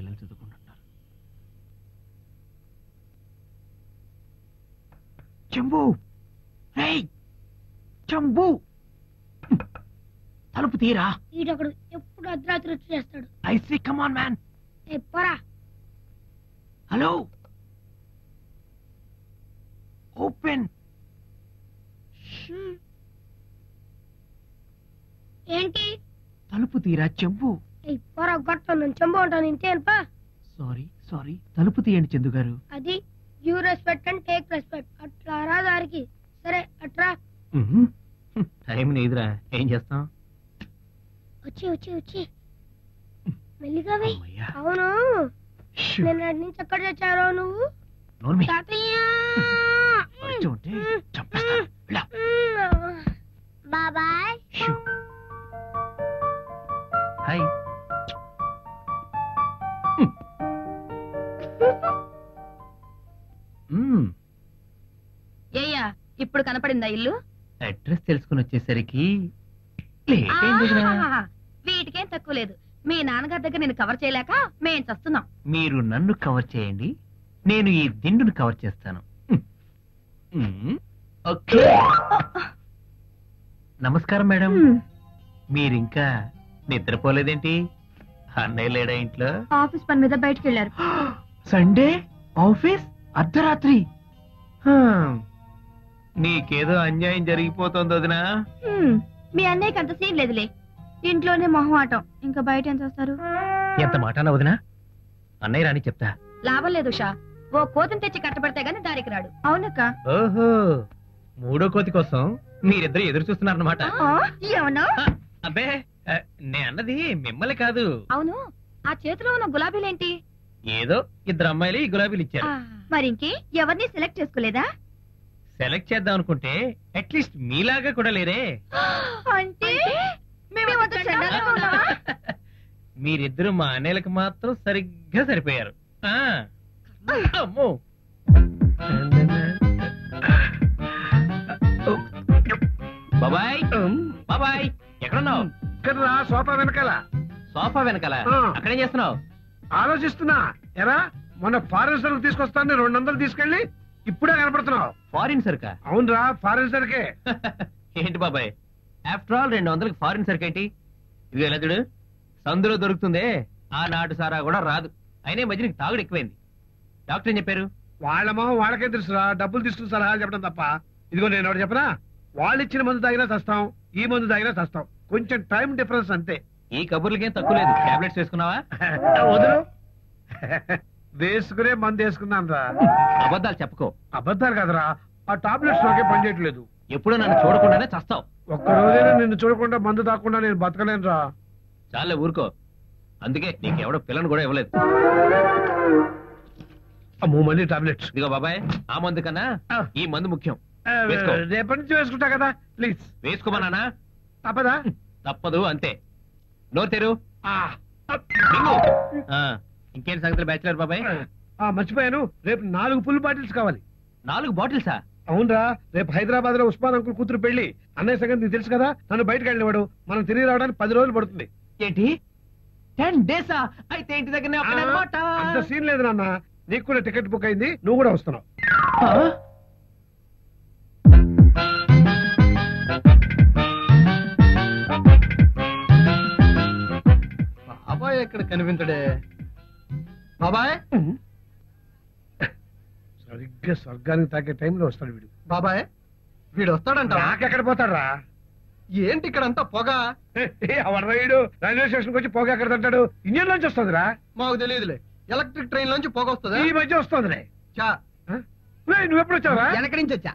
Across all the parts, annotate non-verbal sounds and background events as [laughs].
పిల్లలు చదువుకుంటున్నారు చెంబు! చెంబు! తలుపు తీరా? ఈడొకడు ఎప్పుడు అర్ధరాత్రి వచ్చి చేస్తాడు. I see come on man! ఎప్పరా hello! Open! ఏంటి? తలుపు తీరా చెంబు? పోరా గొట్టం నేను చెంబు ఉంటాను ఇంతేనపా సారీ సారీ. తలుపు తీయండి చందు గారు. అది you respect and take respect. అట్లా రా దారికి. సరే అట్రా. టైం లేదురా. ఏం చేస్తాం? వచ్చి వచ్చి వచ్చి. మెల్లిగా. అవును. నిన్నటి నుంచి ఎక్కడ తెచ్చారో నువ్వు. బాబాయ్. హాయ్. కనపడిందా ఇల్లు? అడ్రస్ తెలుసుకుని వచ్చేసరికి. వీటికేం తక్కువ లేదు. మీ నాన్నగారి దగ్గర నేను కవర్ చేయలేక మేం చస్తున్నాం. మీరు నన్ను కవర్ చేయండి నేను ఈ దిండును కవర్ చేస్తాను. నమస్కారం మేడం. మీరింకా నిద్రపోలేదేంటి? అన్నయ్య లేడా ఇంట్లో? ఆఫీస్ పని మీద బయటికి వెళ్ళారు. [gasps] సండే? ఆఫీస్? అర్ధరాత్రి. నీకేదో అన్యాయం జరిగిపోతుంది వదినా. మీ అన్నయ్యకి అంత సీన్ లేదులే. ఇంట్లోనే మొహం ఆటం. ఇంకా బయట ఏం చేస్తారు? ఎంత మాట అన్నా వదినా? అన్నయ్య రాని చెప్తా. లాభం లేదు ఉషా. ఓ కోతిని తెచ్చి కట్టబడితే గానీ దారికి రాడు. అవునక్క. ఓహో మూడో కోతి కోసం మీరిద్దరు ఎదురు చూస్తున్నారన్నమాట. ఏమన్నా? అబ్బే నే అన్నది మిమ్మల్ని కాదు. అవును ఆ చేతిలో ఉన్న గులాబీలేంటి? ఏదో ఇద్దరు అమ్మాయిలు ఈ గులాబీలు ఇచ్చారు. మరి ఇంకే ఎవరిని సెలెక్ట్ చేసుకోలేదా? సెలెక్ట్ చేద్దాం అనుకుంటే అట్లీస్ట్ మీలాగా కూడా లేరే. అంటే? [laughs] మీరిద్దరు మా అన్నయ్యలకు మాత్రం సరిగ్గా సరిపోయారు. ఆ. అమ్మో. బాబాయ్. బాబాయ్ ఎక్కడున్నావు? ఇక్కడ రా సోఫా వెనకాల. సోఫా వెనకాల. ఆ. అక్కడేం చేస్తున్నావు? ఆలోచిస్తున్నా. ఎరా మొన్న ఫారెన్ సరుకు తీసుకొస్తాను రెండు వందలు తీసుకెళ్ళి ఇప్పుడే కనపడుతున్నావు. ఫారిన్ సరుకా? అవునరా ఫారెన్ సరుకే. [laughs] ఏంటి బాబాయ్? ఆఫ్టర్ ఆల్ రెండు వందలకి ఫారిన్ సరుకు ఏంటి? ఇది ఎలా చూడు. సందులో దొరుకుతుందే. ఆ నాటు సారా కూడా రాదు. అయినా ఈ మధ్య నీకు తాగుడు ఎక్కువైంది. డాక్టర్ ఏం చెప్పారు? వాళ్ళ మొహం వాళ్ళకే తెలుసురా. డబ్బులు తీసుకుని సలహాలు చెప్పడం తప్ప. ఇదిగో నేను ఒకటి చెప్పనా? వాళ్ళు ఇచ్చిన మందు తాగినా చస్తాం ఈ మందు తాగినా చస్తాం కొంచెం టైం డిఫరెన్స్ అంతే. ఈ కబుర్లకేం తక్కువ లేదు. టాబ్లెట్స్ వేసుకున్నావా? [laughs] వదులు. వేసుకునే మందు వేసుకున్నాను రా. అబద్ధాలు చెప్పుకో. అబద్ధాలు కదరా ఆ టాబ్లెట్స్ నాకే పనిచేయట్లేదు ఎప్పుడూ నన్ను చూడకుండానే చస్తావు. ఒక్క రోజైనా నిన్ను చూడకుండా మందు తాకుండా నేను బతకలేను రా. చాలే ఊరుకో. అందుకే నీకెవడో పిల్లని కూడా ఇవ్వలేదు. అమ్మో మళ్ళీ టాబ్లెట్స్ ఇదిగో బాబాయ్ ఆ మందు కన్నా ఈ మందు ముఖ్యం. వేసుకో. రేపటి నుంచి వేసుకుంటా కదా ప్లీజ్ వేసుకోమన్నానా తప్పదా? తప్పదు అంతే. నోరు తెరు. ఆ, మింగు. ఆ, ఇంకేంటి సంగతులు బ్యాచులర్ బాబాయ్? ఆ, మర్చిపోయాను. రేపు నాలుగు ఫుల్ బాటిల్స్ కావాలి. నాలుగు బాటిల్సా? అవునరా రేపు హైదరాబాద్లో ఉస్మాన్ అంకుల్ కూతురు పెళ్ళి అన్నయ్య సంగతి నీకు తెలుసు కదా నన్ను బయటకు వెళ్ళినవాడు మనం తిరిగి రావడానికి పది రోజులు పడుతుంది. ఏంటి? టెన్ డేసా? అయితే ఇంటి అంత సీన్ లేదు నాన్న. నీకు కూడా టికెట్ బుక్ అయింది నువ్వు కూడా వస్తున్నావు. బాబాయ్ ఎక్కడ కనిపించడే? బాబాయ్? సరిగ్గా స్వర్గానికి తాకే టైంలో వస్తాడు వీడు. బాబాయ్ వీడు వస్తాడంట నాకెక్కడ పోతాడు ఏంటి ఇక్కడ అంతా పొగ ఎవరు వీడు? రైల్వే స్టేషన్ వచ్చి పోగా ఎక్కడ తింటాడు? ఇండియన్ నుంచి వస్తుందిరా. మాకు తెలియదులే. ఎలక్ట్రిక్ ట్రైన్ లోంచి పొగ వస్తుందా? ఈ మధ్య వస్తుందిలే. చా. రేయ్, నువ్వు ఎప్పుడు వచ్చావురా? వెనక నుంచి వచ్చా.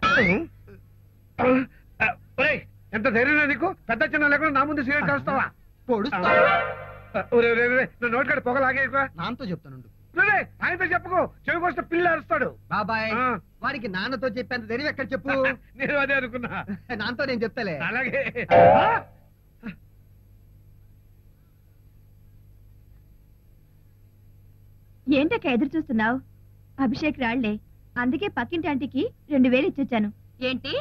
ఎంత ధైర్యం నీకు? పెద్ద చిన్న లేకుండా నా ముందు సీరియస్ చేస్తావా పొడుస్తా నోటి కాడ పొగ లాగేయకురా. నాన్నతో చెప్తానుండు. ఒరే, ఆయనతో చెప్పుకో. చెవి వస్తే పిల్ల అరుస్తాడు. బాబాయ్ ఆ. వాడికి నాన్నతో చెప్పేంత ధైర్యం ఎక్కడ చెప్పు? [laughs] నేను అదే అనుకున్నా. [laughs] నాన్నతో నేను చెప్తాలే. అలాగే? ఏంటక్క ఎదురు చూస్తున్నావు? అభిషేక్ రాళ్ళే. అందుకే పక్కింటి ఆంటీకి రెండు వేలు ఇచ్చొచ్చాను. ఏంటి?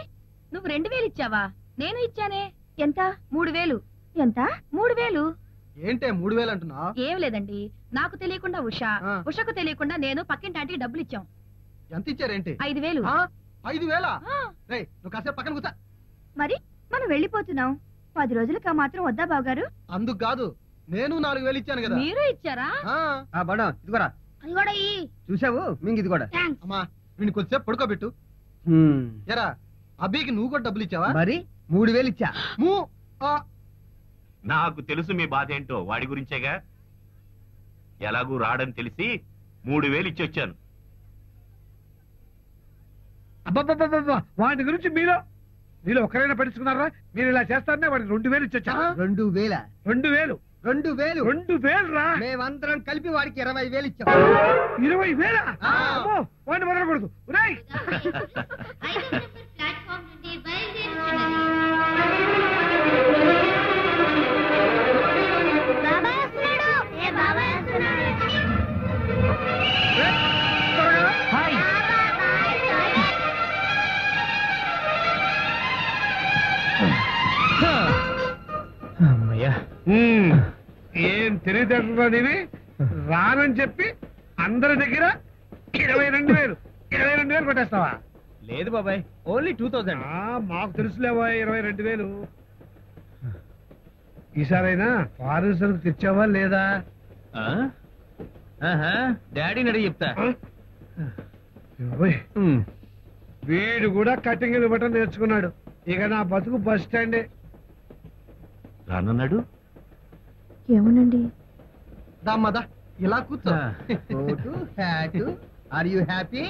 నువ్వు రెండు వేలు ఇచ్చావా? నేను ఇచ్చానే. ఎంత? మూడు వేలు. ఎంత? మూడు వేలు. ఏంటే మూడు వేలు అంటున్నా? ఏం లేదండి. నాకు తెలియకుండా ఉష. ఉషకు తెలియకుండా నేను పక్కింటి ఆంటీకి డబ్బులు ఇచ్చాం. ఎంత ఇచ్చారేంటి? ఐదు వేలు. ఆ? ఐదు వేల? నువ్వు కాసేపు పక్కన కూర్చో. మరి మనం వెళ్ళిపోతున్నాం. పది రోజులకి ఆ మాత్రం వద్దా బావగారు? అందుకు కాదు. నేను నాలుగు వేలు ఇచ్చాను కదా. మీరు ఇచ్చారా? ఆ, బడా అది కూడా చూసావు మింగి ఇది కూడా అమ్మా వీడిని కొద్దిసేపు పడుకోబెట్టు. ఎరా అబ్బికి నువ్వు కూడా డబ్బులు ఇచ్చావా? మరి మూడు వేలు ఇచ్చా? మూ ఆ, నాకు తెలుసు మీ బాధ ఏంటో. వాడి గురించేగా? ఎలాగూ రాడని తెలిసి మూడు వేలు ఇచ్చి వచ్చాను. అబ్బబ్బబ్బబ్బా వాటి గురించి మీలో మీలో ఒక్కరైనా పట్టించుకున్నారా? మీరు ఇలా చేస్తారనే వాడికి రెండు వేలు ఇచ్చొచ్చా రెండు వేల? రెండు వేలు. రెండు వేలు? రెండు వేలు రా మేమందరం కలిపి వాడికి ఇరవై వేలు ఇచ్చాం. ఇరవై వేల. వాడిని వదలకూడదు. తెలియదు నీవి రానని చెప్పి అందరి దగ్గర ఇరవై రెండు వేలు ఇరవై రెండు వేలు కొట్టేస్తావా? లేదు బాబాయ్ ఓన్లీ టూ థౌసండ్ ఆ, మాకు తెలుసులేవా ఇరవై రెండు వేలు. ఈసారైనా ఫారెన్ సరుకు తెచ్చావా లేదా? డాడీని అడిగి చెప్తా. వీడు కూడా కటింగ్ ఇవ్వటం నేర్చుకున్నాడు. ఇక నా బతుకు బస్ స్టాండే. రానన్నాడు? ఏమోనండి దామ్మదా ఇలా కూర్చో. Are you happy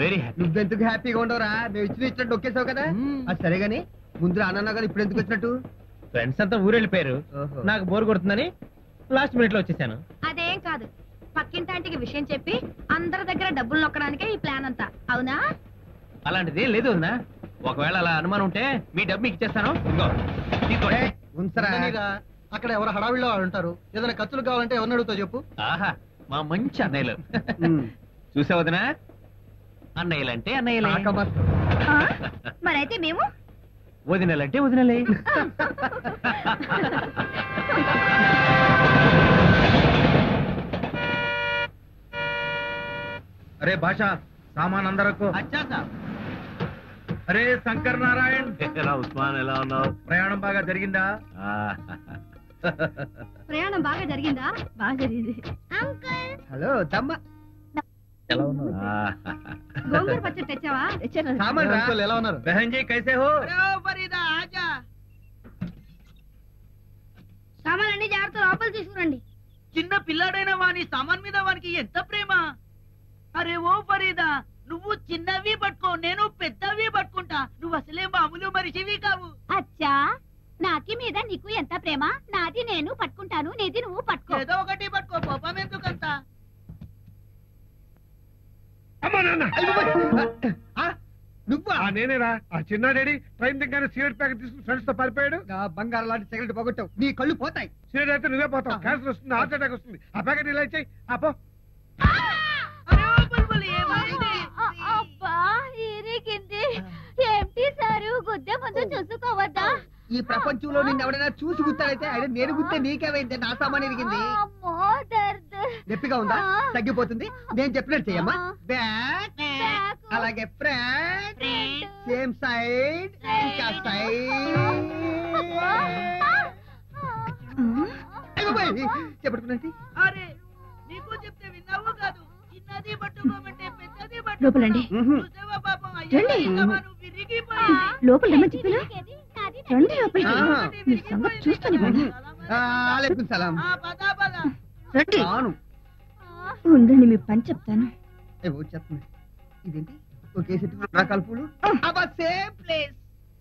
very happy నువ్వెందుకు హ్యాపీగా ఉండవురా? మేము ఇచ్చిన ఇచ్చినట్టు ఒకేసావు కదా. అది సరే గాని ముందు అన్నా కదా ఇప్పుడు ఎందుకు వచ్చినట్టు? ఫ్రెండ్స్ అంతా ఊరెళ్ళిపోయారు. నాకు బోర్ కొడుతుందని లాస్ట్ మినిట్లో వచ్చేసాను. అదేం కాదు. పక్కింటాంటికి విషయం చెప్పి అందరి దగ్గర డబ్బులు నొక్కడానికే ఈ ప్లాన్ అంతా. అవునా? అలాంటిది ఏం లేదు వదినా. ఒకవేళ అలా అనుమానం ఉంటే మీ డబ్బు మీకు ఇచ్చేస్తాను. ఇదిగో. అక్కడ ఎవరు హడావిడిలో వాళ్ళు ఉంటారు. ఏదైనా ఖర్చులు కావాలంటే ఎవరిని అడుగుతావు చెప్పు. ఆహా మా మంచి అన్నయ్యలు. ఉమ్. చూసావు వదినా? అన్నయ్యలంటే అన్నయ్యలే? మరైతే మేము? వదినలంటే వదినలే. అరే భాష సామాన్ అందరకు. అరే శంకర్ నారాయణ్. ఎలా ఉస్మాన్ ఎలా ఉన్నావు? ప్రయాణం బాగా జరిగిందా? ప్రయాణం బాగా జరిగిందా? బాగా జరిగింది. అంకుల్! హలో తమ్మ. ఎలా [laughs] గోంగూర పచ్చడి తెచ్చావా? తెచ్చాను. సామాన్ రా. అంకుల్ ఎలా ఉన్నారు? బహన్ జీ కైసే హో సామాన్లన్నీ జాగ్రత్త లోపల తీసుకురండి. చిన్న పిల్లాడైన వాని సామాన్ మీద వానికి ఎంత ప్రేమ? అరే ఓ ఫరీదా నువ్వు చిన్నవి పట్టుకో నేను పెద్దవి పట్టుకుంటా. నువ్వు అసలే మామూలు మనిషివి కావు. నాకి మీద నీకు ఎంత ప్రేమ నాది నేను పట్టుకుంటాను నీది నువ్వు పట్టుకో ఏదో ఒకటి పట్టుకో కోపం ఎందుకంత నువ్వా ఆ నేనేరా ఆ చిన్నాడేడి ట్రైన్ దగ్గర సిగరెట్ ప్యాకెట్ తీసుకుని ఫ్రెండ్స్తో పారిపోయాడు నా బంగారం లాంటి సిగరెట్ పోగొట్టావు నీ కళ్ళు పోతాయి సిగరెట్ అయితే నువ్వే పోతావు క్యాన్సర్ వస్తుంది హార్ట్ అటాక్ వస్తుంది ఆ ప్యాకెట్ ఇలా ఇచ్చాయి ఆ పో అరే ఓ బుల్బుల్ ఏమైంది అబ్బా ఇరిగింది ఏంటి సారు గుద్దె ముందు చూసుకోవద్దా? ఈ ప్రపంచంలో నిన్ను ఎవడైనా చూసి గుర్తాడైతే అయితే నేను గుర్తే నీకేమైంది నా సామాన్ దర్ద్ నొప్పిగా ఉందా. తగ్గిపోతుంది. నేను చెప్పినట్టు చెయ్యమ్మా. అలాగే ఫ్రంట్. సేమ్ సైడ్ ఇంకా సైడ్. చెప్పట్టుకున్నట్టు అరే నీకు చెప్తే విన్నావు కాదు. చిన్నది పట్టుకోమంటే పెద్దది పట్టుకో. లోపలండి చూసావా పాపం? అయ్యో రండి. లోపల రమ్మని చెప్పినా? రండి లోపలికి. మీ సంగతి చూస్తాను ఇవాళ. అలైకుం సలాం. ఆ పద పద. రండి. ఉండండి మీ పని చెప్తాను.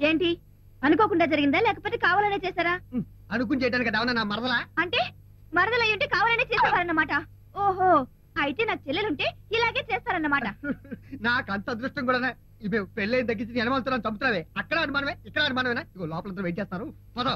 ఏంటి? అనుకోకుండా జరిగిందా? లేకపోతే కావాలనే చేశారా? అనుకుని చేయడానికి కదా నా మరదలా? అంటే మరదలయ్యుంటే కావాలనే చేసేవారన్నమాట. ఓహో అయితే నాకు చెల్లెలుంటే ఇలాగే చేస్తారన్నమాట. నాకు అంత అదృష్టం కూడా పెళ్ళైన తగ్గించి అనుమానం చంపుతున్నావే. అక్కడ అనుమానమే ఇక్కడ అనుమానమేనా ఇగో లోపలంతా వెయిట్ చేస్తారు పదో.